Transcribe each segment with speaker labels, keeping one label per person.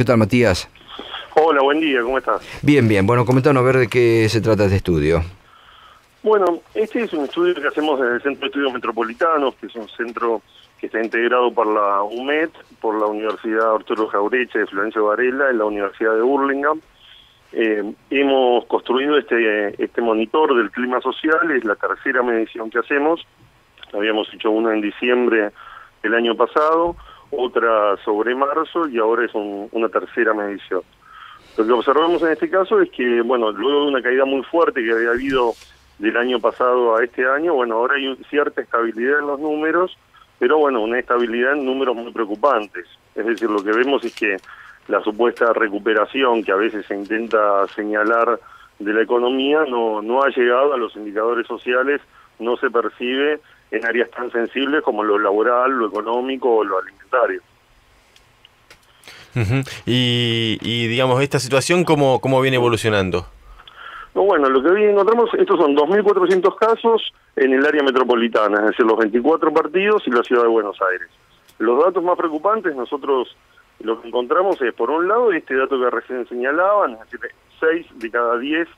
Speaker 1: ¿Qué tal, Matías?
Speaker 2: Hola, buen día, ¿cómo estás?
Speaker 1: Bien, bien. Bueno, comentanos a ver de qué se trata este estudio.
Speaker 2: Bueno, este es un estudio que hacemos desde el Centro de Estudios Metropolitanos, que es un centro que está integrado por la UMED, por la Universidad Arturo Jaureche de Florencio Varela y la Universidad de Burlingame. Eh, hemos construido este, este monitor del clima social, es la tercera medición que hacemos. Habíamos hecho una en diciembre del año pasado, otra sobre marzo y ahora es una tercera medición. Lo que observamos en este caso es que, bueno, luego de una caída muy fuerte que había habido del año pasado a este año, bueno, ahora hay cierta estabilidad en los números, pero bueno, una estabilidad en números muy preocupantes. Es decir, lo que vemos es que la supuesta recuperación que a veces se intenta señalar de la economía no, no ha llegado a los indicadores sociales, no se percibe en áreas tan sensibles como lo laboral, lo económico o lo alimentario.
Speaker 3: y, y, digamos, esta situación, ¿cómo, cómo viene evolucionando?
Speaker 2: No, bueno, lo que hoy encontramos, estos son 2.400 casos en el área metropolitana, es decir, los 24 partidos y la ciudad de Buenos Aires. Los datos más preocupantes, nosotros lo que encontramos es, por un lado, este dato que recién señalaban, es decir, 6 de cada 10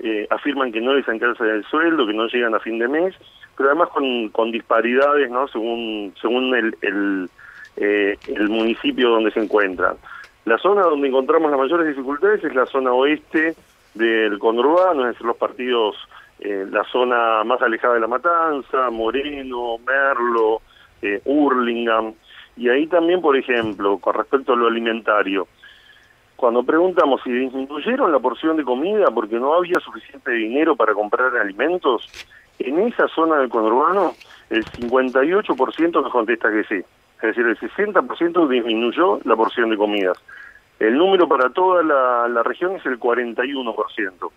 Speaker 2: eh, afirman que no les alcanza el sueldo, que no llegan a fin de mes, pero además con, disparidades, ¿no? Según, según el, eh, el municipio donde se encuentran. La zona donde encontramos las mayores dificultades es la zona oeste del conurbano, es decir, los partidos, eh, la zona más alejada de la Matanza, Moreno, Merlo, eh, y ahí también, por ejemplo, con respecto a lo alimentario, cuando preguntamos si disminuyeron la porción de comida porque no había suficiente dinero para comprar alimentos, en esa zona del conurbano el 58% nos contesta que sí. Es decir, el 60% disminuyó la porción de comidas. El número para toda la, región es el 41%,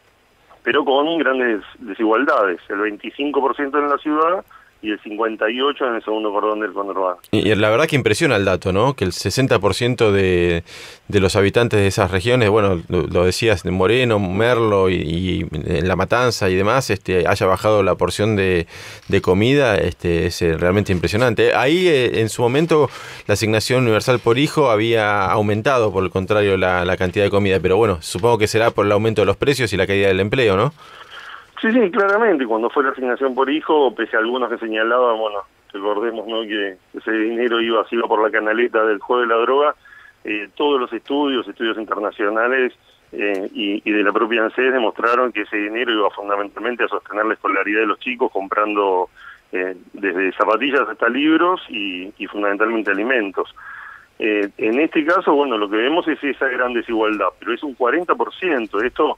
Speaker 2: pero con grandes desigualdades, el 25% en la ciudad y el 58 en el segundo cordón del conurbano.
Speaker 3: Y, la verdad que impresiona el dato, ¿no? Que el 60% de, de los habitantes de esas regiones, bueno, lo, decías, de Moreno, Merlo y, en La Matanza y demás, este, haya bajado la porción de, de comida, este, es eh, realmente impresionante. Ahí, eh, en su momento, la asignación universal por hijo había aumentado, por el contrario, la, la cantidad de comida, pero bueno, supongo que será por el aumento de los precios y la caída del empleo, ¿no?
Speaker 2: Sí, sí, claramente. Cuando fue la asignación por hijo, pese a algunos que señalaban, bueno, recordemos ¿no? que ese dinero iba así por la canaleta del juego de la droga, eh, todos los estudios, estudios internacionales eh, y, de la propia ANSES demostraron que ese dinero iba fundamentalmente a sostener la escolaridad de los chicos comprando eh, desde zapatillas hasta libros y, y fundamentalmente alimentos. en este caso, bueno, lo que vemos es esa gran desigualdad, pero es un 40%. Esto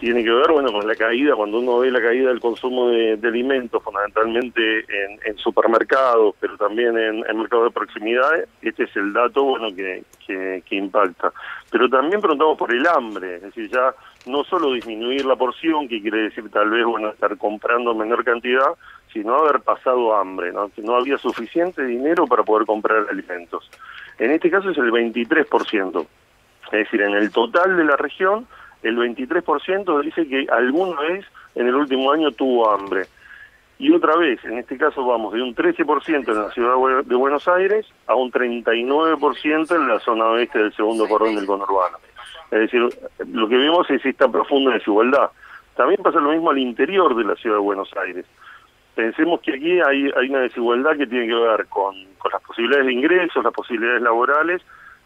Speaker 2: tiene que ver bueno con la caída, cuando uno ve la caída del consumo de, alimentos, fundamentalmente en, supermercados, pero también en, mercados de proximidad, este es el dato bueno que, que, impacta. Pero también preguntamos por el hambre, es decir, ya no solo disminuir la porción, que quiere decir tal vez bueno estar comprando menor cantidad, sino haber pasado hambre, ¿no? que no había suficiente dinero para poder comprar alimentos. En este caso es el 23%, es decir, en el total de la región el 23% dice que alguna vez en el último año tuvo hambre. Y otra vez, en este caso vamos de un 13% en la ciudad de Buenos Aires a un 39% en la zona oeste del segundo cordón del conurbano. Es decir, lo que vemos es esta profunda desigualdad. También pasa lo mismo al interior de la ciudad de Buenos Aires. Pensemos que aquí hay, hay una desigualdad que tiene que ver con, con las posibilidades de ingresos, las posibilidades laborales,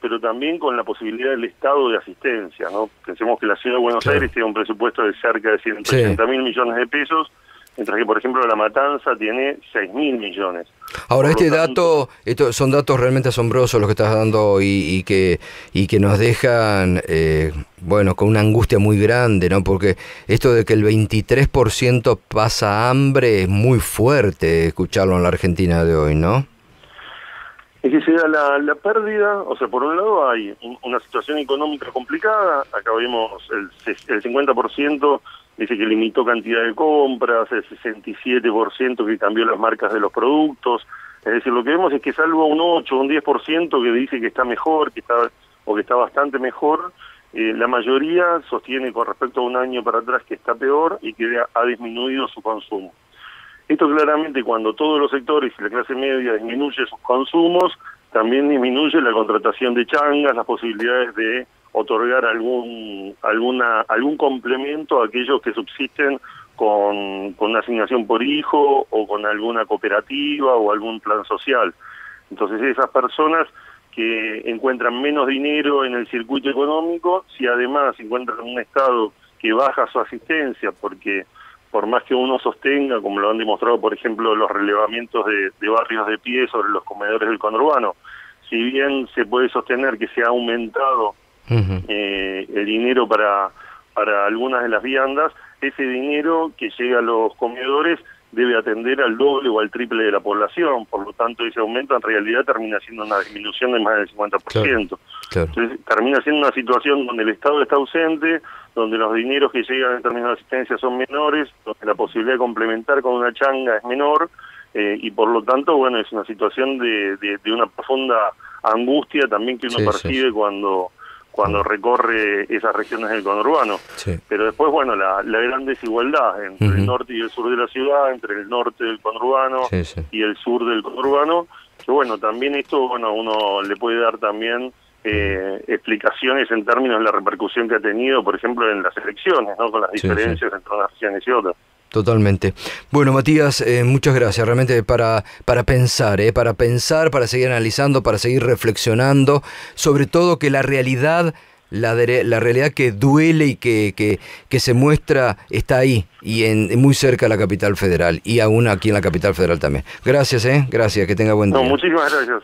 Speaker 2: pero también con la posibilidad del Estado de asistencia. ¿no? Pensemos que la Ciudad de Buenos Aires tiene un presupuesto de cerca de 180 mil millones de pesos, mientras que, por ejemplo, La Matanza tiene 6 mil millones.
Speaker 1: Ahora, este dato, estos son datos realmente asombrosos los que estás dando y, que, y que nos dejan, eh, bueno, con una angustia muy grande, ¿no? Porque esto de que el 23% pasa hambre es muy fuerte escucharlo en la Argentina de hoy, ¿no?
Speaker 2: Es que se da la, pérdida, o sea, por un lado hay una situación económica complicada, acá vemos el, el 50% dice que limitó cantidad de compras, el 67% que cambió las marcas de los productos, es decir, lo que vemos es que salvo un 8 o un 10% que dice que está mejor, que está o que está bastante mejor, eh, la mayoría sostiene con respecto a un año para atrás que está peor y que ha disminuido su consumo. Esto claramente cuando todos los sectores y la clase media disminuye sus consumos, también disminuye la contratación de changas, las posibilidades de otorgar algún alguna algún complemento a aquellos que subsisten con, con una asignación por hijo o con alguna cooperativa o algún plan social. Entonces esas personas que encuentran menos dinero en el circuito económico, si además encuentran un Estado que baja su asistencia, porque por más que uno sostenga, como lo han demostrado, por ejemplo, los relevamientos de, barrios de pie sobre los comedores del conurbano, si bien se puede sostener que se ha aumentado eh, el dinero para, para algunas de las viandas, ese dinero que llega a los comedores debe atender al doble o al triple de la población, por lo tanto ese aumento en realidad termina siendo una disminución de más del 50%. Entonces termina siendo una situación donde el Estado está ausente, donde los dineros que llegan en términos de asistencia son menores, donde la posibilidad de complementar con una changa es menor, eh, y por lo tanto, bueno, es una situación de, de, una profunda angustia también que uno percibe cuando cuando recorre esas regiones del conurbano. Pero después, bueno, la, gran desigualdad entre el norte y el sur de la ciudad, entre el norte del conurbano y el sur del conurbano, que bueno, también esto, bueno, uno le puede dar también eh, explicaciones en términos de la repercusión que ha tenido, por ejemplo, en las elecciones, ¿no? Con las diferencias entre unas regiones y otras.
Speaker 1: Totalmente. Bueno, Matías, eh, muchas gracias. Realmente para, para pensar, eh, para pensar, para seguir analizando, para seguir reflexionando, sobre todo que la realidad, la, la realidad que duele y que, que, que, se muestra está ahí y en, muy cerca de la capital federal y aún aquí en la capital federal también. Gracias, eh. Gracias, que tenga buen día.
Speaker 2: muchísimas gracias.